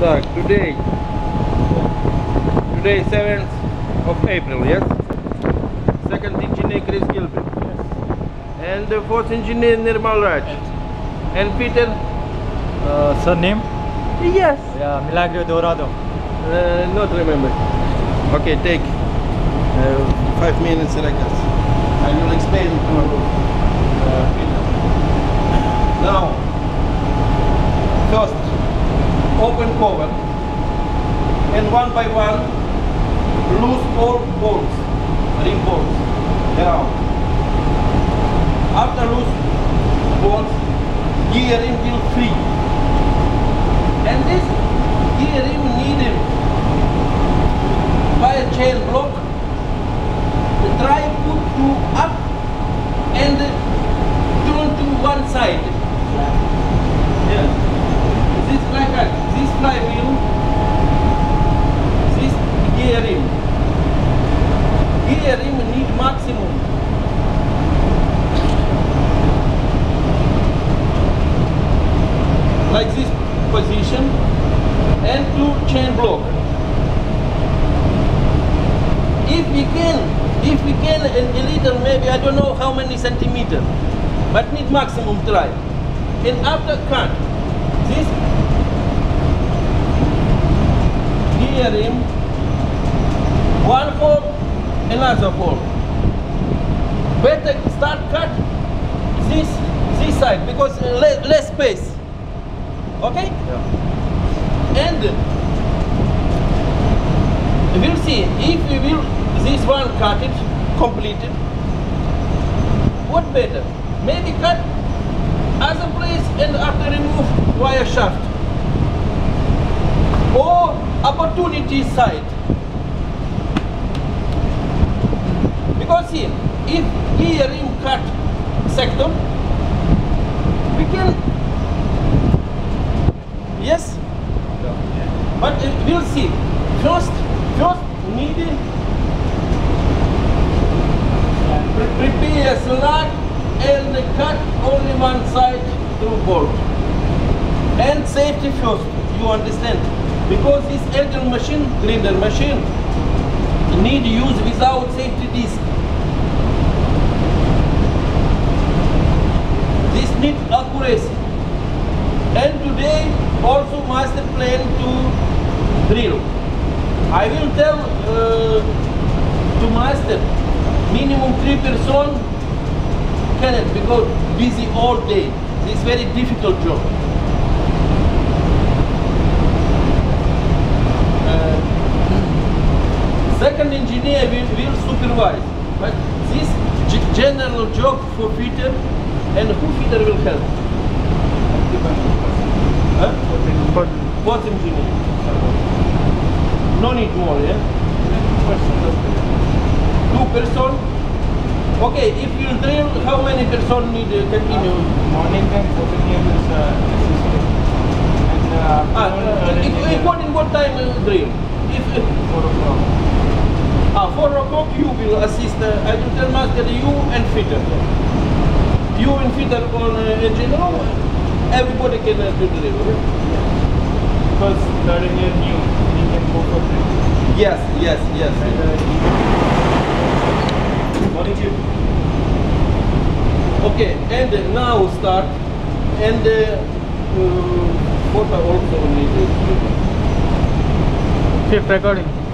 Так, today. Today 7th of April, yes? Second engineer Chris Gilbert. And the fourth engineer Nirmal Raj. And Peter? Uh, surname? Yes. Yeah, Milagro Dorado. Uh, not remember. Okay, take uh, five minutes like this. I will explain to Cover, and one by one, loose all bolts, ring bolts, around. After loose bolts, gearing will free. And this gearing needed by a chain block, the drive put to up and turn to one side. Yeah. This bracket, this flywheel, this gearing. Gearing need maximum. Like this position and two chain block. If we can, if we can a, a little, maybe I don't know how many centimeter, but need maximum try. And after cut, this gearing, one hole, another hole. Better start cut this this side because less, less space. Okay? Yeah. And we'll see if we will this one cut it completed. What better? Maybe cut other place and after remove wire shaft. Or opportunity side. Because see, if here in cut sector, we can yes but uh, we'll see. First, first needed pre- prepare a slot and cut one side through board. And safety first, you understand? Because this elder machine, grinder machine, need use without safety disc. This need accuracy. And today also master plan to drill. I will tell uh, to master minimum three person cannot because busy all day. This very difficult job. Uh, second engineer will, will supervise, but this general job for fitter and who fitter will help? Huh? Fourth engineer. No need more, yeah? Two person. Okay, if you drill, how many person need to continue? Morning time, 4 p.m. is uh. And uh, Ah, uh, if, little if what in what time uh, drill? If uh, 4 o'clock. ah, four o'clock you will assist. Uh, I will tell master you and fitter. You and fitter on uh, engine room. Everybody can uh, do drill. Because third year new, he can go for drill. Yes, yes, yes. And uh, Okay, and uh, now start. And uh, uh, what I also need. Shift recording.